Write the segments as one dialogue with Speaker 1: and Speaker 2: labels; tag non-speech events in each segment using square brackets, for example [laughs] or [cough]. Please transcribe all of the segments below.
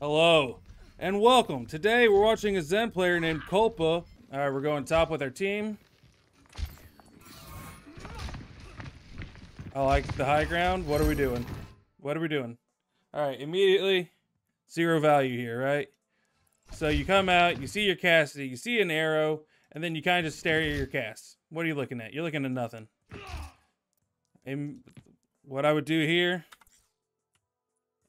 Speaker 1: Hello and welcome. Today we're watching a Zen player named Culpa. Alright, we're going top with our team. I like the high ground. What are we doing? What are we doing? Alright, immediately, zero value here, right? So you come out, you see your Cassidy, you see an arrow, and then you kind of just stare at your cast. What are you looking at? You're looking at nothing. And what I would do here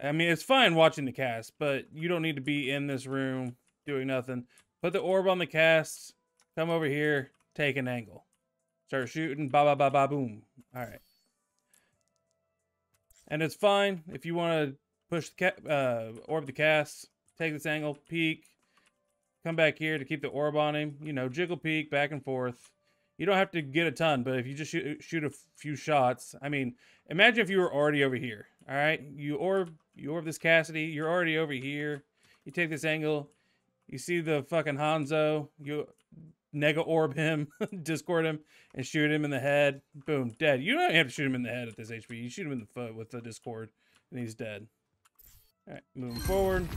Speaker 1: I mean, it's fine watching the cast, but you don't need to be in this room doing nothing. Put the orb on the cast. Come over here. Take an angle. Start shooting. Ba ba ba ba boom. All right. And it's fine if you want to push the uh, orb the cast. Take this angle. Peek. Come back here to keep the orb on him. You know, jiggle peek back and forth. You don't have to get a ton, but if you just shoot, shoot a few shots, I mean, imagine if you were already over here. All right, you orb you orb this Cassidy. You're already over here. You take this angle. You see the fucking Hanzo. You nega orb him, [laughs] discord him, and shoot him in the head. Boom, dead. You don't have to shoot him in the head at this HP. You shoot him in the foot with the discord, and he's dead. All right, moving forward.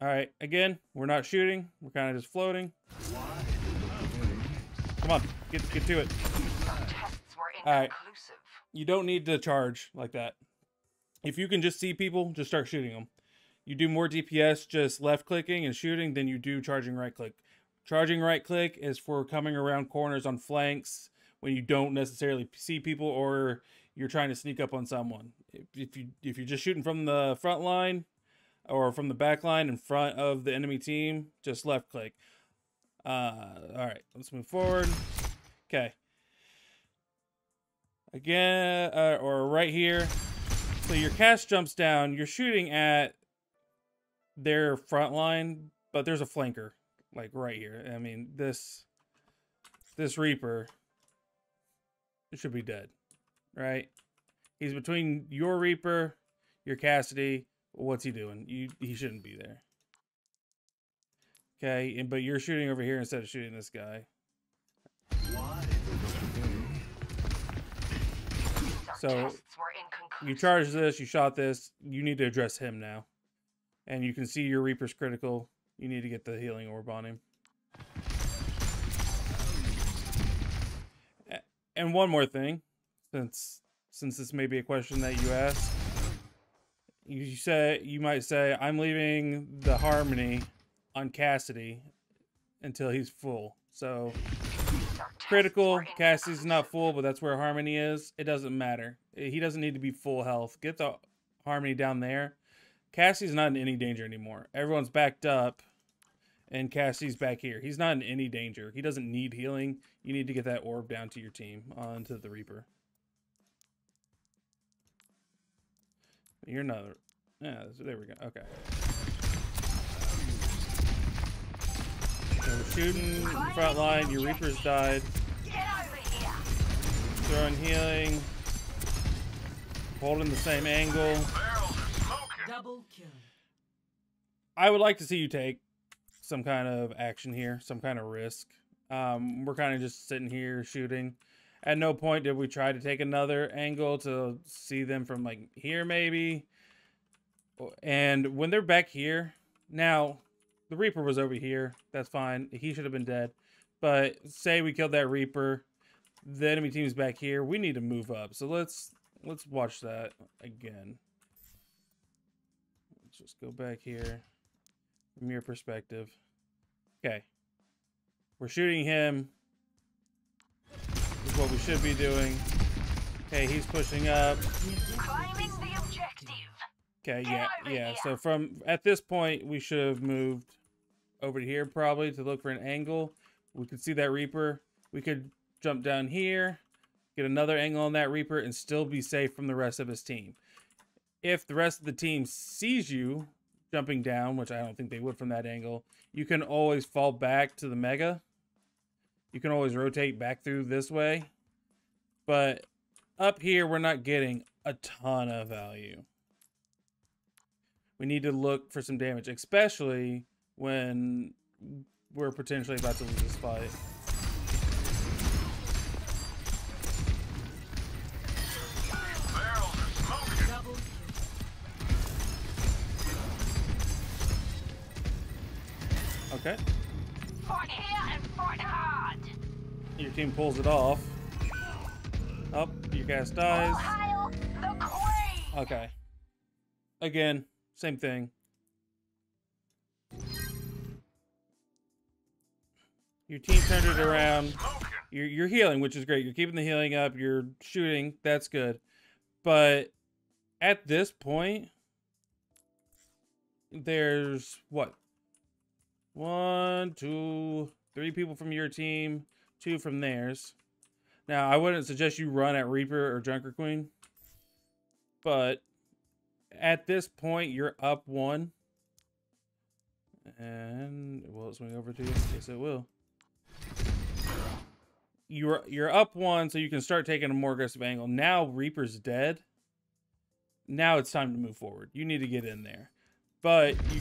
Speaker 1: All right, again, we're not shooting. We're kind of just floating. Come on, get get to it. All right. You don't need to charge like that if you can just see people, just start shooting them. You do more DPS just left clicking and shooting than you do charging right click. Charging right click is for coming around corners on flanks when you don't necessarily see people or you're trying to sneak up on someone. If, you if you're just shooting from the front line or from the back line in front of the enemy team, just left click. Uh, all right, let's move forward. Okay. Again, uh, or right here, so your cast jumps down. You're shooting at their front line, but there's a flanker like right here. I mean, this this Reaper should be dead, right? He's between your Reaper, your Cassidy. What's he doing? You he shouldn't be there. Okay, and but you're shooting over here instead of shooting this guy. So you charged this, you shot this, you need to address him now. And you can see your Reaper's critical. You need to get the healing orb on him. And one more thing, since since this may be a question that you ask. You say you might say, I'm leaving the harmony on Cassidy until he's full. So critical. Cassidy's not full, but that's where Harmony is. It doesn't matter. He doesn't need to be full health. Get the Harmony down there. Cassie's not in any danger anymore. Everyone's backed up, and Cassie's back here. He's not in any danger. He doesn't need healing. You need to get that orb down to your team, onto the Reaper. You're not... Yeah, there we go. Okay. So we're shooting front line. Your Reaper's died. Throwing healing. Holding the same angle. Double kill. I would like to see you take some kind of action here, some kind of risk. Um, we're kind of just sitting here shooting. At no point did we try to take another angle to see them from like here maybe. And when they're back here, now the Reaper was over here. That's fine. He should have been dead. But say we killed that Reaper, the enemy team's back here. We need to move up. So let's let's watch that again. Let's just go back here from your perspective. Okay. We're shooting him. This is what we should be doing. Okay, he's pushing up. Climbing the objective. Okay, yeah, yeah. So from at this point, we should have moved over here probably to look for an angle. We could see that Reaper. We could jump down here, get another angle on that Reaper, and still be safe from the rest of his team. If the rest of the team sees you jumping down, which I don't think they would from that angle, you can always fall back to the Mega. You can always rotate back through this way. But up here, we're not getting a ton of value we need to look for some damage, especially when we're potentially about to lose this fight. Okay.
Speaker 2: Fight here and fight hard.
Speaker 1: Your team pulls it off. Oh, your cass dies. Okay. Again, same thing. Your team turned it around. You're, you're healing, which is great. You're keeping the healing up. You're shooting. That's good. But at this point, there's what? One, two, three people from your team, two from theirs. Now, I wouldn't suggest you run at Reaper or Junker Queen, but at this point, you're up one. And will it swing over to you? Yes, it will. You're you're up one, so you can start taking a more aggressive angle. Now Reaper's dead. Now it's time to move forward. You need to get in there, but you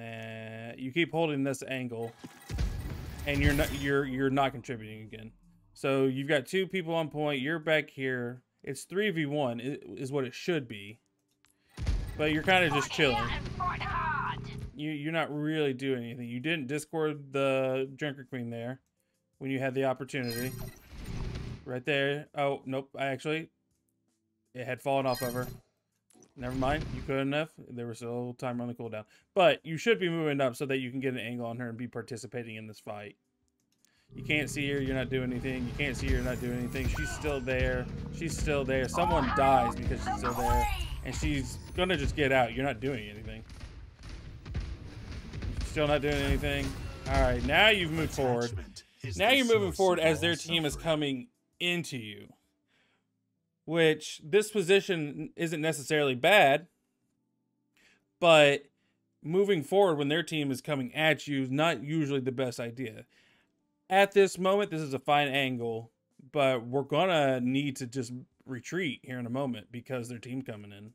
Speaker 1: uh, you keep holding this angle, and you're not you're you're not contributing again. So you've got two people on point. You're back here. It's three v one is what it should be, but you're kind of just chilling.
Speaker 2: and fight hard.
Speaker 1: You you're not really doing anything. You didn't discord the Junker Queen there when you had the opportunity. Right there. Oh nope. I actually it had fallen off of her. Never mind. You couldn't have. There was still time on the cooldown. But you should be moving up so that you can get an angle on her and be participating in this fight. You can't see her, you're not doing anything. You can't see her, you're not doing anything. She's still there. She's still there. Someone dies because she's still there. And she's gonna just get out. You're not doing anything. Still not doing anything. Alright, now you've moved forward. Now you're moving forward as their team is coming into you. Which this position isn't necessarily bad, but moving forward when their team is coming at you is not usually the best idea. At this moment, this is a fine angle, but we're gonna need to just retreat here in a moment because their team coming in.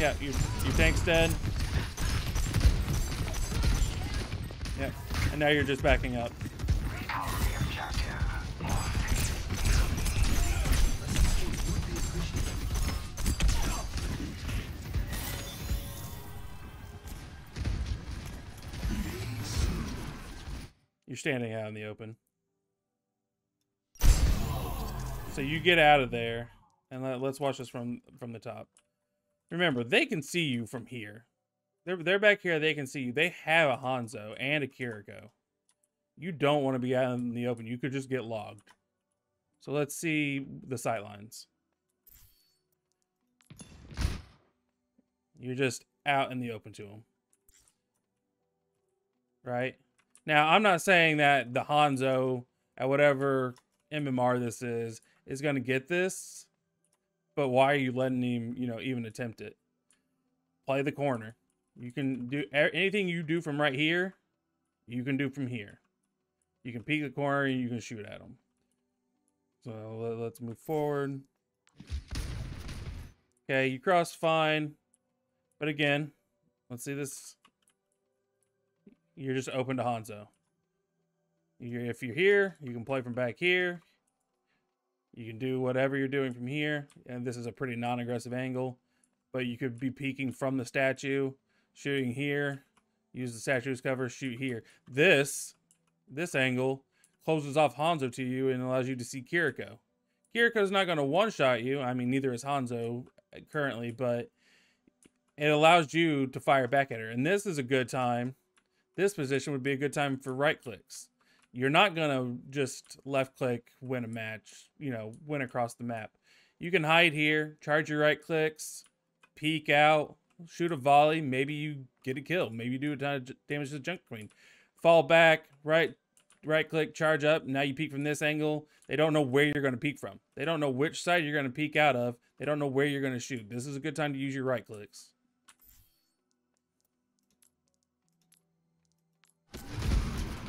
Speaker 1: Yeah, your, your tank's dead. Yep. And now you're just backing up. You're standing out in the open. So you get out of there, and let, us watch this from from the top. Remember, they can see you from here. They're they're back here. They can see you. They have a Hanzo and a Kiriko. You don't want to be out in the open. You could just get logged. So let's see the sight lines. You're just out in the open to them. Right? Now, I'm not saying that the Hanzo at whatever MMR this is is going to get this, but why are you letting him, you know, even attempt it? Play the corner. You can do anything you do from right here, you can do from here. You can peek the corner and you can shoot at them. So let's move forward. Okay, you cross fine. But again, let's see this. You're just open to Hanzo. You're, if you're here, you can play from back here. You can do whatever you're doing from here. And this is a pretty non-aggressive angle. But you could be peeking from the statue, shooting here, use the statue's cover, shoot here. This, this angle closes off Hanzo to you and allows you to see Kiriko. Kiriko's not going to one-shot you. I mean, neither is Hanzo currently, but it allows you to fire back at her. And this is a good time. This position would be a good time for right clicks. You're not going to just left click, win a match, you know, win across the map. You can hide here, charge your right clicks, peek out, shoot a volley. Maybe you get a kill. Maybe you do a ton of damage to the junk queen. Fall back, right right click, charge up. Now you peek from this angle. They don't know where you're going to peek from. They don't know which side you're going to peek out of. They don't know where you're going to shoot. This is a good time to use your right clicks.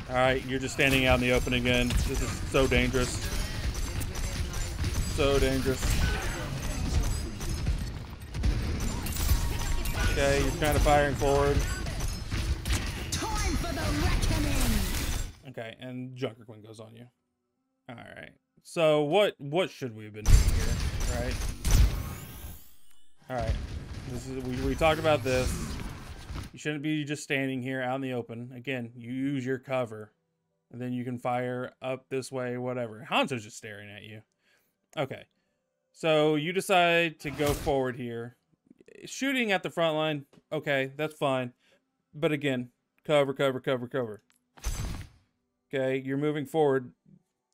Speaker 1: All right, you're just standing out in the open again. This is so dangerous. So dangerous. Okay, you're kind of firing forward.
Speaker 3: Time for the reckoning.
Speaker 1: Okay, and Junker Queen goes on you. All right. So what what should we have been doing here, right? All right. This is we we talked about this. You shouldn't be just standing here out in the open. Again, you use your cover. And then you can fire up this way, whatever. Hanzo's just staring at you. Okay. So you decide to go forward here. Shooting at the front line, okay, that's fine. But again, cover, cover, cover, cover. Okay, you're moving forward.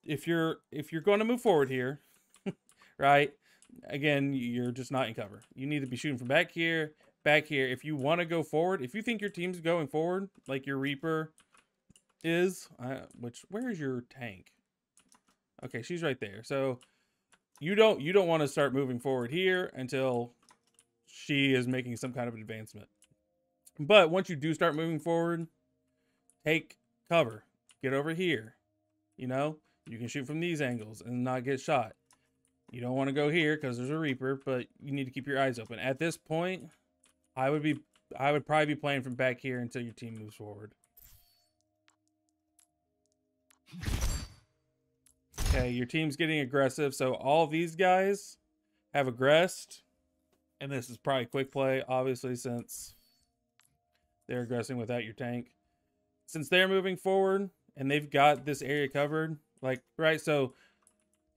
Speaker 1: If you're if you're going to move forward here, [laughs] right? Again, you're just not in cover. You need to be shooting from back here, back here. If you want to go forward, if you think your team's going forward, like your Reaper is, uh, which where is your tank? Okay, she's right there. So you don't you don't want to start moving forward here until she is making some kind of advancement. But once you do start moving forward, take cover. Get over here. You know, you can shoot from these angles and not get shot. You don't want to go here because there's a Reaper, but you need to keep your eyes open. At this point, I would be I would probably be playing from back here until your team moves forward. Okay, your team's getting aggressive, so all these guys have aggressed. And this is probably quick play, obviously, since they're aggressing without your tank. Since they're moving forward and they've got this area covered, like, right, so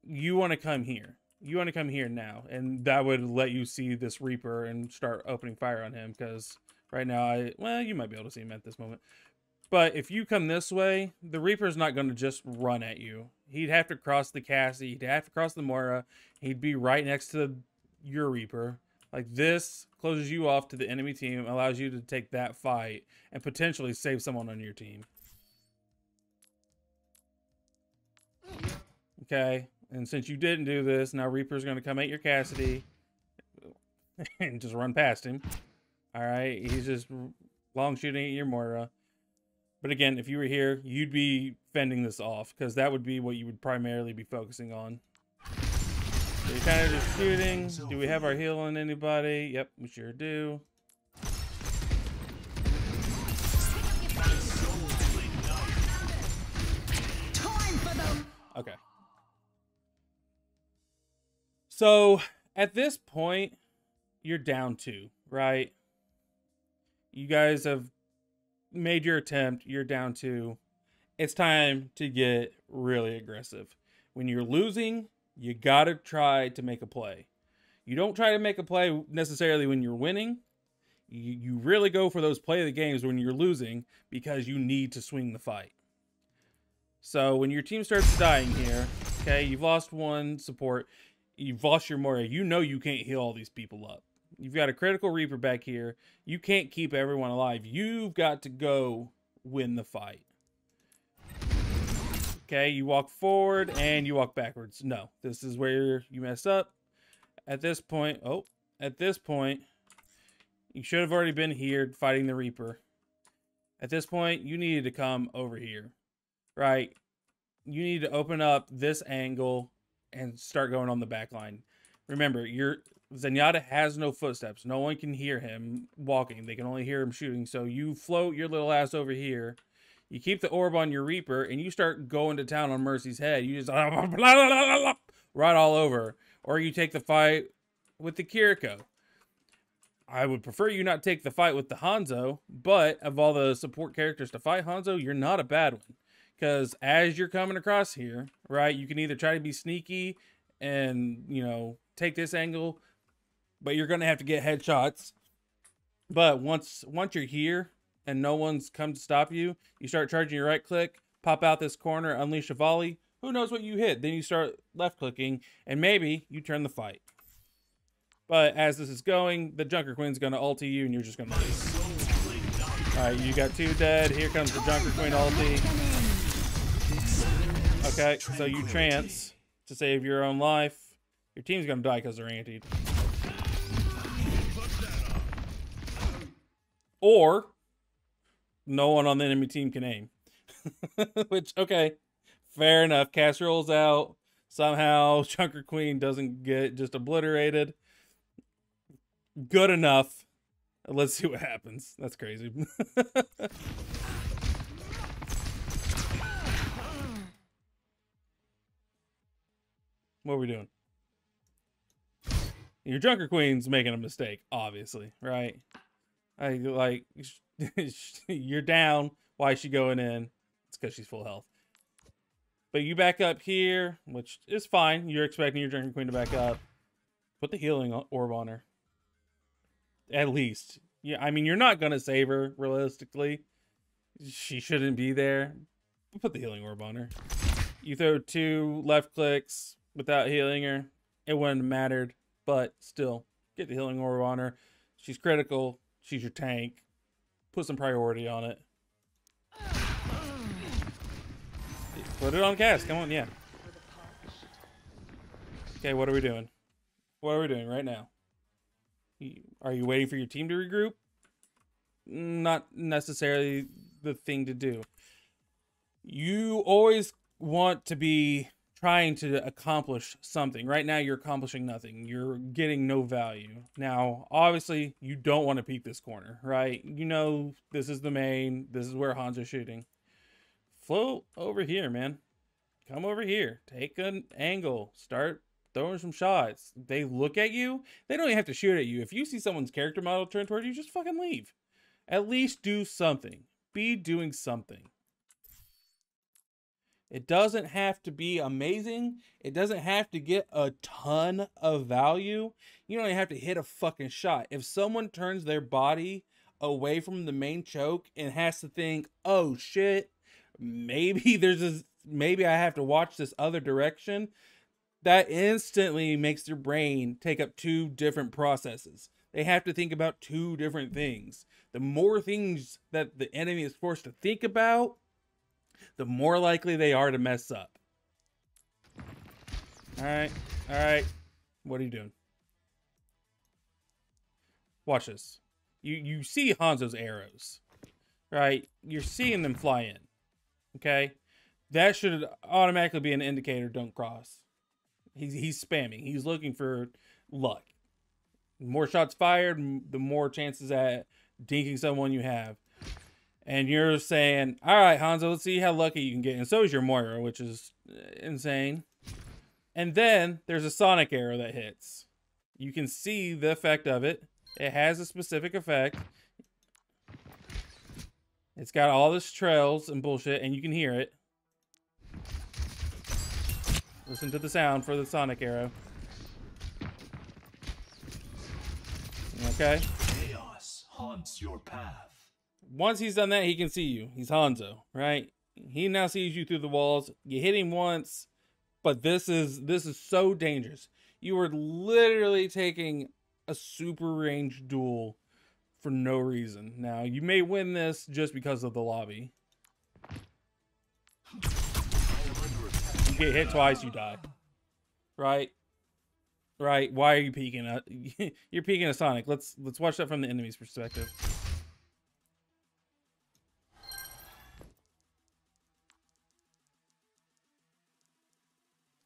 Speaker 1: you want to come here. You want to come here now, and that would let you see this Reaper and start opening fire on him, because right now, I well, you might be able to see him at this moment. But if you come this way, the Reaper's not going to just run at you. He'd have to cross the Cassie. He'd have to cross the Moira. He'd be right next to your Reaper. Like this closes you off to the enemy team, allows you to take that fight and potentially save someone on your team. Okay, and since you didn't do this, now Reaper's going to come at your Cassidy [laughs] and just run past him. All right, he's just long shooting at your Moira. But again, if you were here, you'd be fending this off because that would be what you would primarily be focusing on. So you're kind of just shooting. Do we have our heal on anybody? Yep, we sure do. Okay. So at this point, you're down two, right? You guys have made your attempt, you're down two. It's time to get really aggressive. When you're losing, you got to try to make a play. You don't try to make a play necessarily when you're winning. You, you really go for those play of the games when you're losing because you need to swing the fight. So when your team starts dying here, okay, you've lost one support, you've lost your Moira, you know you can't heal all these people up. You've got a critical Reaper back here. You can't keep everyone alive. You've got to go win the fight. Okay, you walk forward and you walk backwards. No, this is where you mess up. At this point, oh, at this point, you should have already been here fighting the Reaper. At this point, you needed to come over here, right? You need to open up this angle and start going on the back line. Remember, you're Zenyatta has no footsteps. No one can hear him walking. They can only hear him shooting. So you float your little ass over here. You keep the orb on your Reaper, and you start going to town on Mercy's head. You just [laughs] right all over. Or you take the fight with the Kiriko. I would prefer you not take the fight with the Hanzo, but of all the support characters to fight Hanzo, you're not a bad one. Because as you're coming across here, right, you can either try to be sneaky and, you know, take this angle, but you're going to have to get headshots. But once once you're here and no one's come to stop you, you start charging your right click, pop out this corner, unleash a volley. Who knows what you hit? Then you start left clicking, and maybe you turn the fight. But as this is going, the Junker Queen's going to ulti you, and you're just going to lose. All right, you got two dead. Here comes the Junker Queen ulti. Okay, so you trance to save your own life. Your team's to die because they're antied. Or no one on the enemy team can aim. [laughs] Which, okay, fair enough. Casserole's out. Somehow, [laughs] Junker Queen doesn't get just obliterated. Good enough. Let's see what happens. That's crazy. [laughs] what are we doing? Your Junker Queen's making a mistake, obviously, right? I like [laughs] You're down. Why is she going in? It's because she's full health. But you back up here, which is fine. You're expecting your Junker Queen to back up. Put the healing orb on her. At least. Yeah, I mean, you're not going to save her, realistically. She shouldn't be there. Put the healing orb on her. You throw two left clicks without healing her. It wouldn't have mattered. But still, get the healing orb on her. She's critical. She's your tank. Put some priority on it. Put it on cast. Come on, yeah. Okay, what are we doing? What are we doing right now? Are you waiting for your team to regroup? Not necessarily the thing to do. You always want to be trying to accomplish something. Right now, you're accomplishing nothing. You're getting no value. Now, obviously, you don't want to peek this corner, right? You know this is the main. This is where Hanzo's shooting. Float over here, man. Come over here. Take an angle. Start throwing some shots. They look at you. They don't even have to shoot at you. If you see someone's character model turn towards you, just fucking leave. At least do something. Be doing something. It doesn't have to be amazing. It doesn't have to get a ton of value. You don't even have to hit a fucking shot. If someone turns their body away from the main choke and has to think, oh shit, maybe [laughs] there's a maybe I have to watch this other direction, that instantly makes their brain take up two different processes. They have to think about two different things. The more things that the enemy is forced to think about, the more likely they are to mess up. All right. All right. What are you doing? Watch this. You you see Hanzo's arrows, right? You're seeing them fly in. Okay, that should automatically be an indicator. Don't cross. He's he's spamming. He's looking for luck. More shots fired, the more chances at dinking someone you have. And you're saying, "All right, Hanzo, let's see how lucky you can get." And so is your Moira, which is uh, insane. And then there's a sonic arrow that hits. You can see the effect of it. It has a specific effect. It's got all this trails and bullshit, and you can hear it. Listen to the sound for the sonic arrow. Okay.
Speaker 4: Chaos haunts your path.
Speaker 1: Once he's done that, he can see you. He's Hanzo, right? He now sees you through the walls. You hit him once, but this is this is so dangerous. You are literally taking a super range duel for no reason. Now, you may win this just because of the lobby. You get hit twice, you die. Right? Right. Why are you peeking at [laughs] you're peeking at Sonic. Let's let's watch that from the enemy's perspective.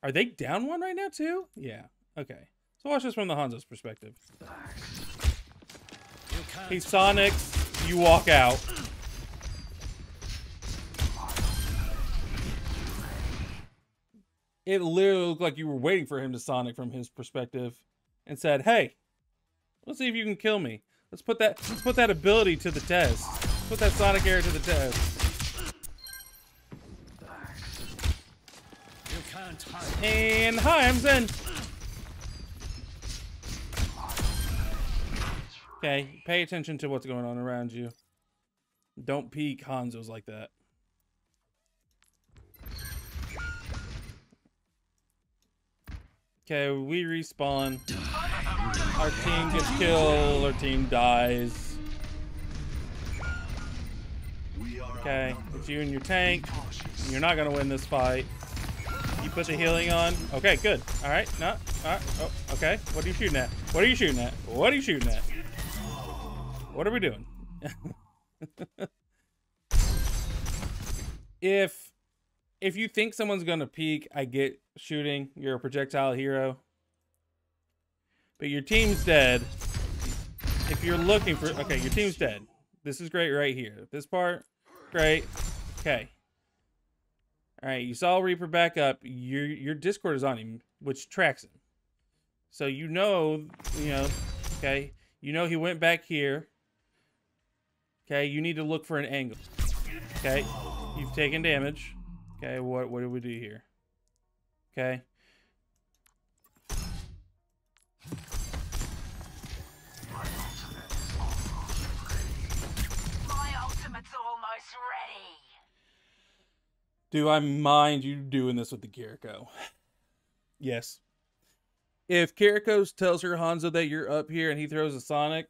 Speaker 1: Are they down one right now too? Yeah. Okay. So watch this from the Hanzo's perspective. Hey Sonic, you walk out. It literally looked like you were waiting for him to Sonic from his perspective and said, Hey, let's see if you can kill me. Let's put that let's put that ability to the test. Let's Put that Sonic air to the test. And hi, I'm Zen. Okay, pay attention to what's going on around you. Don't peek Hanzo's like that. Okay, we respawn. Our team gets killed, our team dies. Okay, it's you and your tank. You're not gonna win this fight. Put the healing on. Okay, good. Alright, no. Alright. Oh, okay. What are you shooting at? What are you shooting at? What are you shooting at? What are we doing? [laughs] if if you think someone's gonna peek, I get shooting. You're a projectile hero. But your team's dead. If you're looking for okay, your team's dead. This is great right here. This part, great. Okay. Alright, you saw Reaper back up. Your your Discord is on him, which tracks him. So you know, you know, okay, you know he went back here. Okay, you need to look for an angle. Okay, you've taken damage. Okay, what what do we do here? Okay. Do I mind you doing this with the Kiriko? Yes. If Kiriko tells her Hanzo that you're up here and he throws a Sonic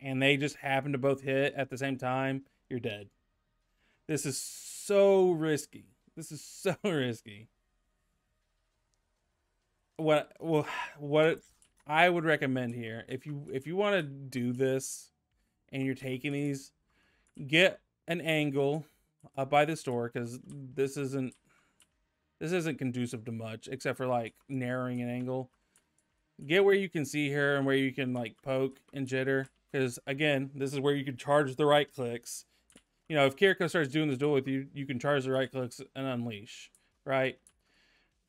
Speaker 1: and they just happen to both hit at the same time, you're dead. This is so risky. This is [laughs] so risky. What well what I would recommend here, if you if you want to do this and you're taking these, get an angle up by this door because this isn't this isn't conducive to much except for like narrowing an angle. Get where you can see here and where you can like poke and jitter because again, this is where you can charge the right clicks. You know, if Kiriko starts doing this duel with you, you can charge the right clicks and unleash, right?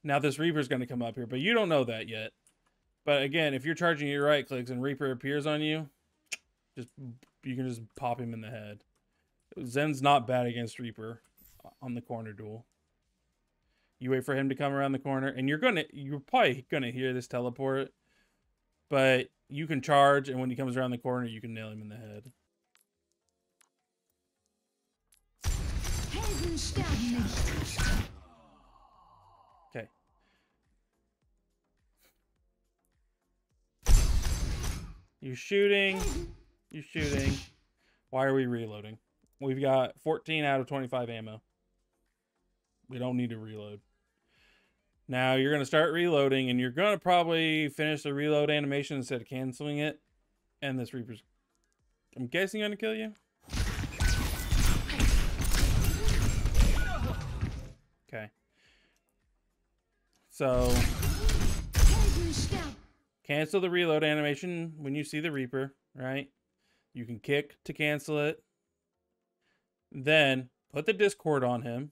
Speaker 1: Now this Reaper's going to come up here, but you don't know that yet. But again, if you're charging your right clicks and Reaper appears on you, just you can just pop him in the head. Zen's not bad against Reaper on the corner duel. You wait for him to come around the corner, and you're gonna you're probably gonna hear this teleport, but you can charge, and when he comes around the corner, you can nail him in the head.
Speaker 3: Helden sterben nicht.
Speaker 1: Okay. You're shooting. You're shooting. Why are we reloading? We've got 14 out of 25 ammo. We don't need to reload. Now you're going to start reloading, and you're going to probably finish the reload animation instead of canceling it. And this Reaper's, I'm guessing, going to kill you. Okay. So cancel the reload animation when you see the Reaper, right? You can kick to cancel it. Then put the Discord on him.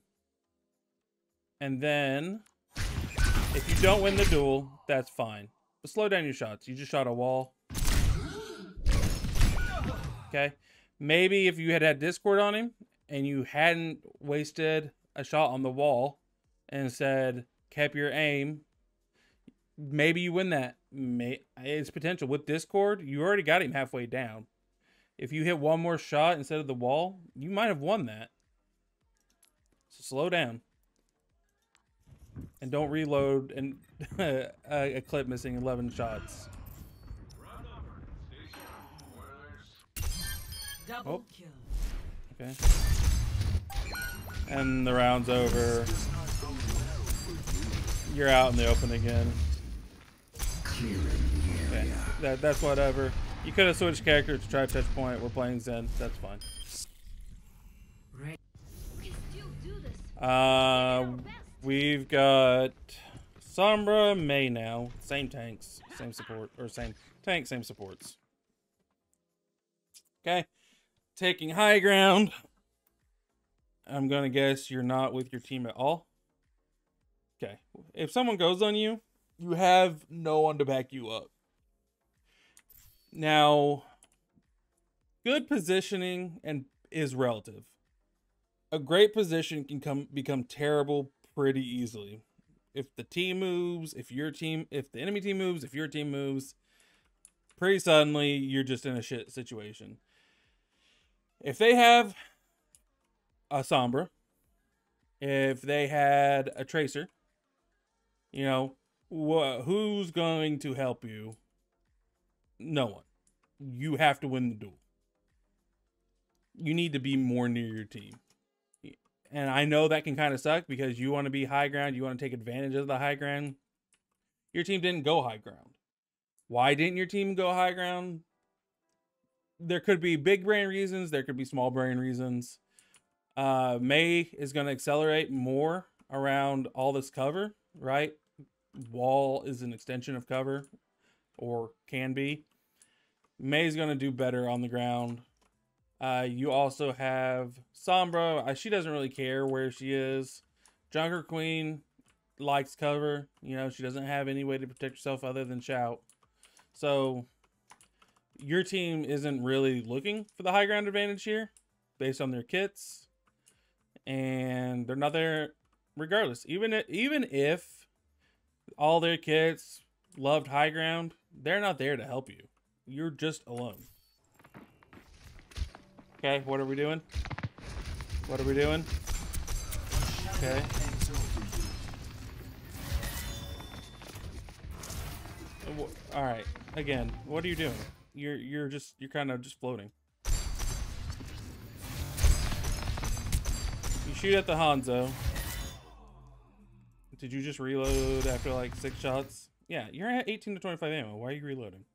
Speaker 1: And then if you don't win the duel, that's fine. But slow down your shots. You just shot a wall. Okay. Maybe if you had had Discord on him and you hadn't wasted a shot on the wall and said, kept your aim, maybe you win that. May it's potential with Discord. You already got him halfway down. If you hit one more shot instead of the wall, you might have won that. So slow down. And don't reload and [laughs] a, a clip missing 11 shots.
Speaker 3: Double
Speaker 1: Oh.
Speaker 3: kill.
Speaker 1: Okay. And the round's over. You're out in the open again. Okay. That, that's whatever. You could have switched characters to try to touch point. We're playing Zen. That's fine.
Speaker 2: We still do this.
Speaker 1: Uh, we've got Sombra, Mei now. Same tanks, same support, or same tank, same supports. Okay. Taking high ground. I'm gonna guess you're not with your team at all. Okay. If someone goes on you, you have no one to back you up. Now, good positioning and is relative a great position can come become terrible pretty easily. If the team moves, if your team, if the enemy team moves, if your team moves, pretty suddenly you're just in a shit situation. If they have a Sombra, if they had a Tracer, you know, wh- who's going to help you? No one. You have to win the duel. You need to be more near your team. And I know that can kind of suck because you want to be high ground, you want to take advantage of the high ground. Your team didn't go high ground. Why didn't your team go high ground? There could be big brain reasons, there could be small brain reasons. Uh, Mei is going to accelerate more around all this cover, right? Wall is an extension of cover, or can be. Mei's going to do better on the ground. Uh, you also have Sombra. Uh, she doesn't really care where she is. Junker Queen likes cover. You know, she doesn't have any way to protect herself other than shout. So your team isn't really looking for the high ground advantage here based on their kits and they're not there regardless even if, even if all their kits loved high ground they're not there to help you you're just alone. Okay what are we doing? What are we doing? Okay. All right again what are you doing? You're you're just you're kind of just floating. You shoot at the hanzo. Did you just reload after like six shots? Yeah you're at 18 to 25 ammo. Why are you reloading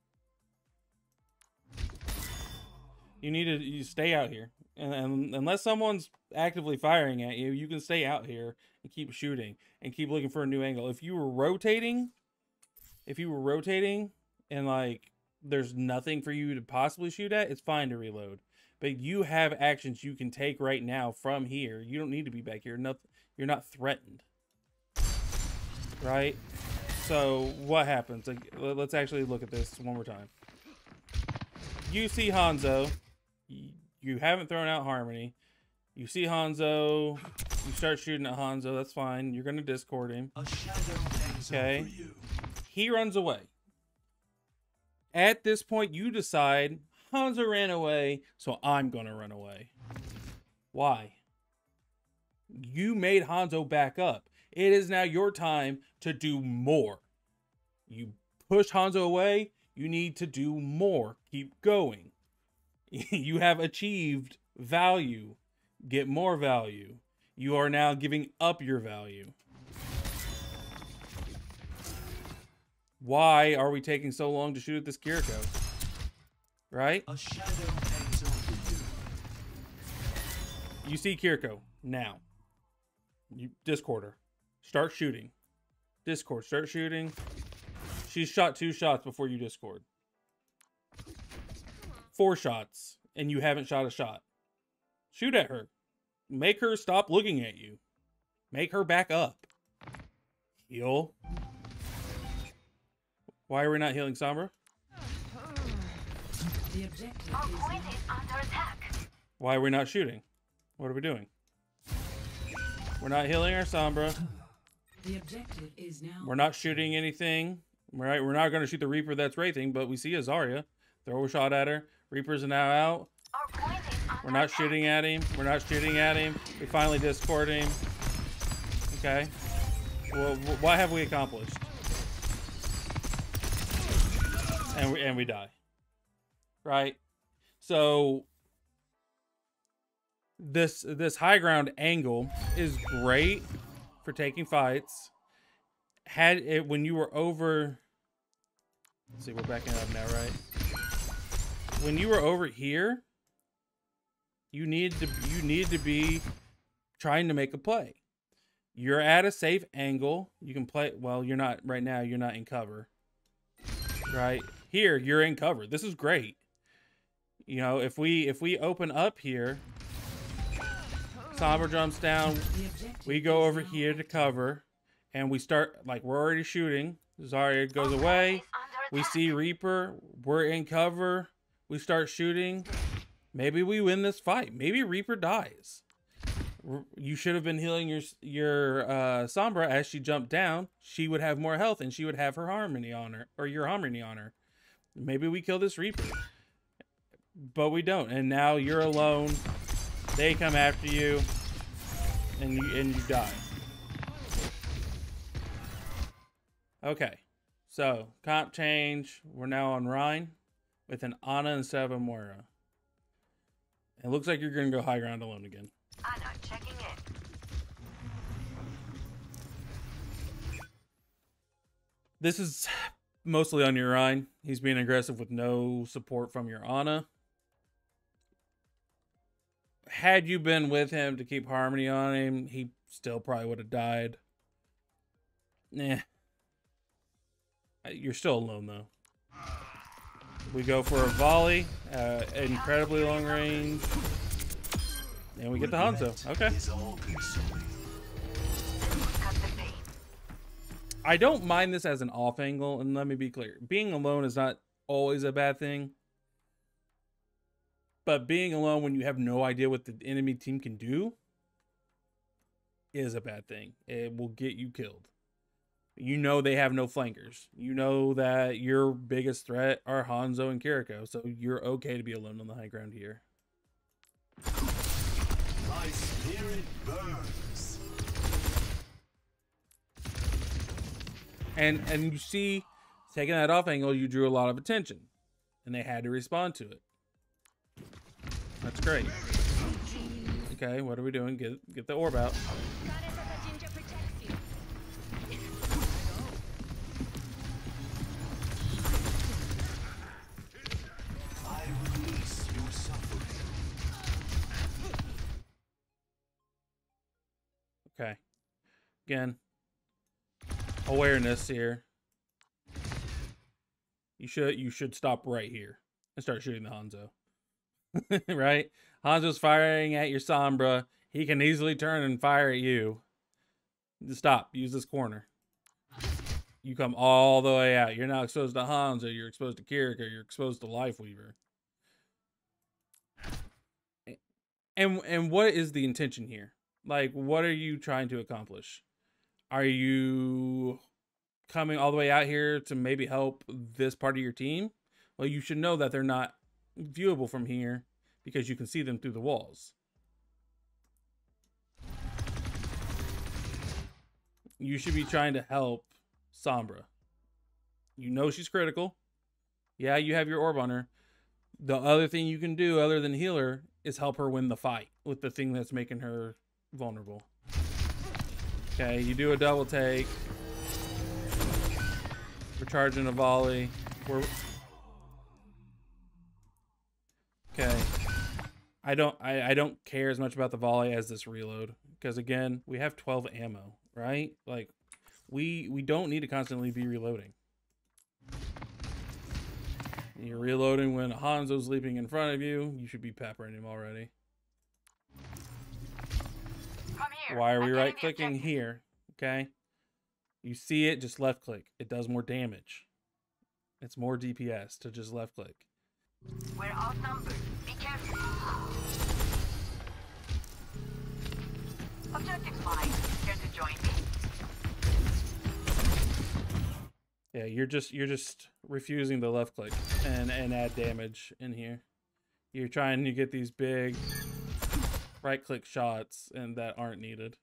Speaker 1: you need to you stay out here and, and unless someone's actively firing at you you can stay out here and keep shooting and keep looking for a new angle if you were rotating if you were rotating and like there's nothing for you to possibly shoot at, it's fine to reload. But you have actions you can take right now from here. You don't need to be back here. Nothing. You're not threatened, right? So what happens? Like, let- let's actually look at this one more time. You see Hanzo. You haven't thrown out Harmony. You see Hanzo. You start shooting at Hanzo. That's fine. You're gonna discord him.
Speaker 4: A shadow hangs
Speaker 1: Okay. He runs away. At this point, you decide Hanzo ran away, so I'm gonna run away. Why? You made Hanzo back up. It is now your time to do more. You push Hanzo away, you need to do more. Keep going. [laughs] you have achieved value. Get more value. You are now giving up your value. Why are we taking so long to shoot at this Kiriko? Right?
Speaker 4: A shadow hangs over you.
Speaker 1: You see Kiriko now. You Discord her. Start shooting. Discord, start shooting. She's shot two shots before you Discord. Four shots, and you haven't shot a shot. Shoot at her. Make her stop looking at you. Make her back up. Heal. Why are we not healing Sombra?
Speaker 3: The objective
Speaker 2: Our
Speaker 3: is
Speaker 2: point is under attack.
Speaker 1: Why are we not shooting? What are we doing? We're not healing our Sombra.
Speaker 3: the objective is now.
Speaker 1: We're not shooting anything. Right? We're not going to shoot the Reaper that's wraithing, but we see a Zarya. Throw a shot at her. Reaper's are now out. We're not shooting at him. We're not shooting at him. We finally discord him. Okay. Well, wh- what have we accomplished? And we, and we die. Right? So this this high ground angle is great for taking fights. Had it when you were over Let's see, we're backing up now, right? When you were over here, you need to you need to be trying to make a play. You're at a safe angle. You can play well, you're not right now, you're not in cover. Right? Here, you're in cover. This is great. You know, if we if we open up here, Sombra jumps down, we go over here to cover, and we start like we're already shooting. Zarya goes away. We see Reaper. We're in cover. We start shooting. Maybe we win this fight. Maybe Reaper dies. You should have been healing your your uh, Sombra as she jumped down. She would have more health and she would have her harmony on her or your harmony on her. Maybe we kill this Reaper, but we don't. And now you're alone. They come after you, and you and you die. Okay, so comp change. We're now on Rein with an Ana instead of a Moira. It looks like you're gonna go high ground alone again.
Speaker 2: Ana checking in.
Speaker 1: This is mostly on your Rein. He's being aggressive with no support from your Ana. Had you been with him to keep harmony on him, he still probably would have died. Nah. Uh, You're still alone though. We go for a volley, uh, incredibly long range, and we get the Hanzo. Okay.
Speaker 4: Is all consuming.
Speaker 2: Cut the pain.
Speaker 1: I don't mind this as an off angle, and let me be clear: being alone is not always a bad thing. But being alone when you have no idea what the enemy team can do is a bad thing. It will get you killed. You know they have no flankers. You know that your biggest threat are Hanzo and Kiriko, so you're okay to be alone on the high ground here.
Speaker 4: My spirit burns.
Speaker 1: And and you see, taking that off angle, you drew a lot of attention, and they had to respond to it. That's great. Okay, what are we doing? Get get the orb out. Again, awareness here. You should you should stop right here and start shooting the Hanzo. [laughs] right? Hanzo's firing at your Sombra. He can easily turn and fire at you. Stop. Use this corner. You come all the way out. You're not exposed to Hanzo. You're exposed to Kiriko. You're exposed to Lifeweaver. And and what is the intention here? Like, what are you trying to accomplish? Are you coming all the way out here to maybe help this part of your team? Well, you should know that they're not viewable from here because you can see them through the walls. You should be trying to help Sombra. You know she's critical. Yeah, you have your orb on her. The other thing you can do other than heal her is help her win the fight with the thing that's making her vulnerable. Okay, you do a double take. We're charging a volley. We're Okay. I don't I, I don't care as much about the volley as this reload. Because again, we have 12 ammo, right? Like we we don't need to constantly be reloading. You're reloading when Hanzo's leaping in front of you. You should be peppering him already.
Speaker 2: Here.
Speaker 1: Why are we right clicking here? Okay. You see it, just left click. It does more damage. It's more DPS to just left click.
Speaker 2: We're outnumbered. Be careful. Objective mine. Care to join me?
Speaker 1: Yeah, you're just you're just refusing the left click and and add damage in here. You're trying to get these big right click shots and that aren't needed.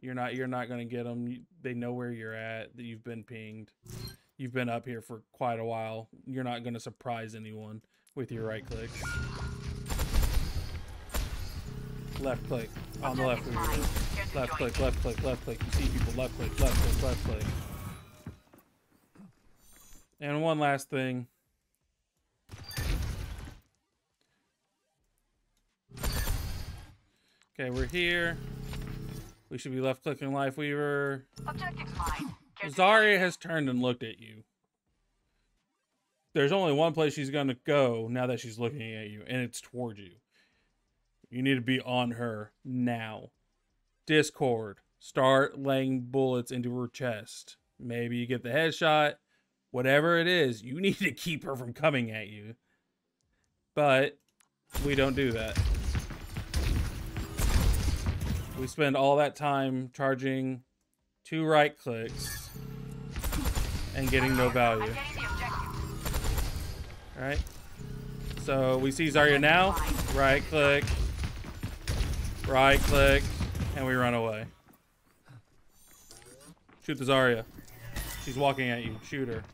Speaker 1: You're not you're not going to get them. They know where you're at. That you've been pinged. You've been up here for quite a while. You're not going to surprise anyone with your right click. Left click on the left. Left click, left click, left click. You see people left click, left click, left click. And one last thing. Okay, we're here. We should be left clicking
Speaker 2: mine. Care
Speaker 1: Zarya has turned and looked at you. There's only one place she's going to go now that she's looking at you, and it's towards you. You need to be on her now. Discord. Start laying bullets into her chest. Maybe you get the headshot. Whatever it is, you [laughs] need to keep her from coming at you. But we don't do that. We spend all that time charging two right clicks and getting no value.
Speaker 2: getting the objective.
Speaker 1: All right. So we see Zarya now. Right click. Right click. And we run away. Shoot the Zarya. She's walking at you. Shoot her.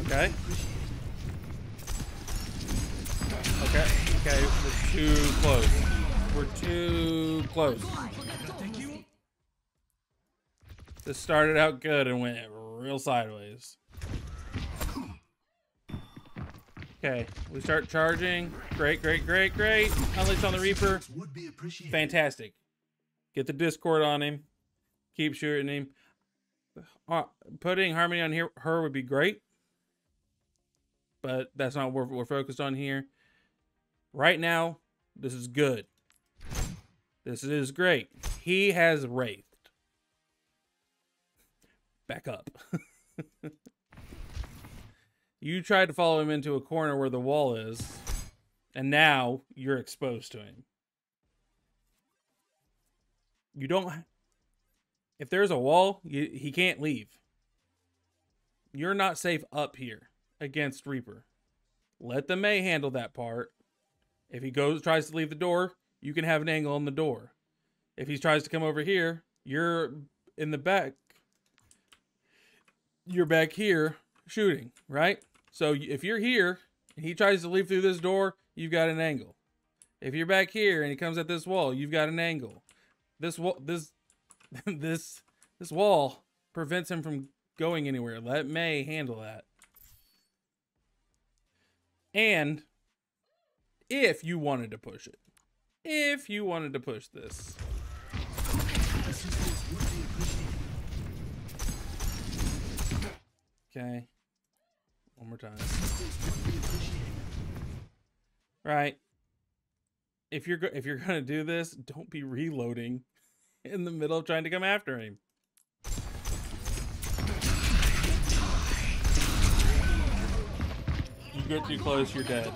Speaker 1: Okay. Okay. Okay. We're too close. We're too close. This started out good and went real sideways. Okay, we start charging. Great, great, great, great. Unleash on the Reaper. Fantastic. Get the Discord on him. Keep shooting him. Uh, putting Harmony on here, her would be great. But that's not what we're focused on here. Right now, this is good. This is great. He has Wraithed. Back up. [laughs] You tried to follow him into a corner where the wall is, and now you're exposed to him. You don't. If there's a wall, you, he can't leave. You're not safe up here against Reaper. Let the Mei handle that part. If he goes tries to leave the door, you can have an angle on the door. If he tries to come over here, you're in the back. You're back here shooting, right? So if you're here and he tries to leave through this door, you've got an angle. If you're back here and he comes at this wall, you've got an angle. This wall, this, [laughs] this, this wall prevents him from going anywhere. Let Mei handle that. And if you wanted to push it, if you wanted to push this, okay. One more time. Right. If you're if you're gonna do this, don't be reloading [laughs] in the middle of trying to come after him. You get too close, you're dead.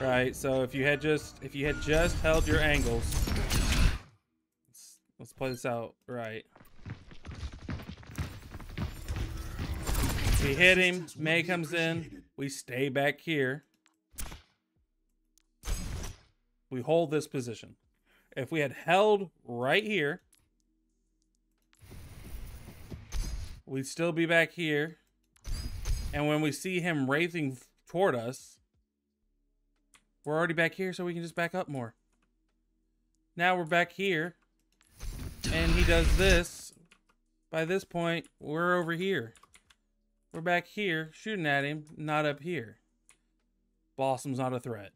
Speaker 1: Right. So if you had just if you had just held your angles, let's, let's play this out right. We hit him. Mei comes in. We stay back here. We hold this position. If we had held right here, we'd still be back here. And when we see him wraithing toward us, we're already back here, so we can just back up more. Now we're back here, and he does this. By this point, we're over here. We're back here shooting at him, not up here. Blossom's not a threat.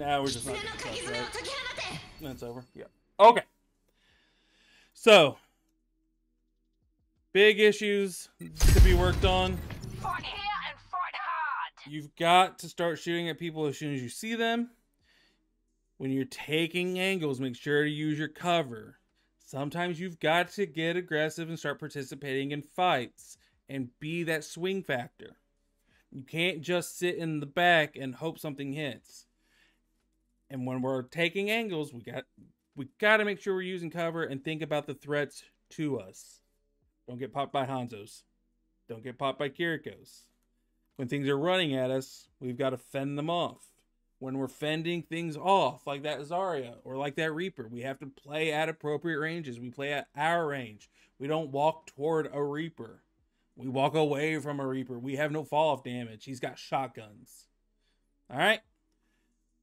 Speaker 1: Now we're just not. That's, right. That's over. Yeah. Okay. So, big issues to be worked on.
Speaker 2: Fort here and fort hard.
Speaker 1: You've got to start shooting at people as soon as you see them. When you're taking angles, make sure to use your cover. Sometimes you've got to get aggressive and start participating in fights and be that swing factor. You can't just sit in the back and hope something hits. And when we're taking angles, we got we got to make sure we're using cover and think about the threats to us. Don't get popped by Hanzos. Don't get popped by Kirikos. When things are running at us, we've got to fend them off. When we're fending things off, like that Zarya or like that Reaper, we have to play at appropriate ranges. We play at our range. We don't walk toward a Reaper. We walk away from a Reaper. We have no fall off damage. He's got shotguns. All right.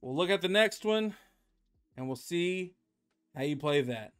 Speaker 1: We'll look at the next one and we'll see how you play that.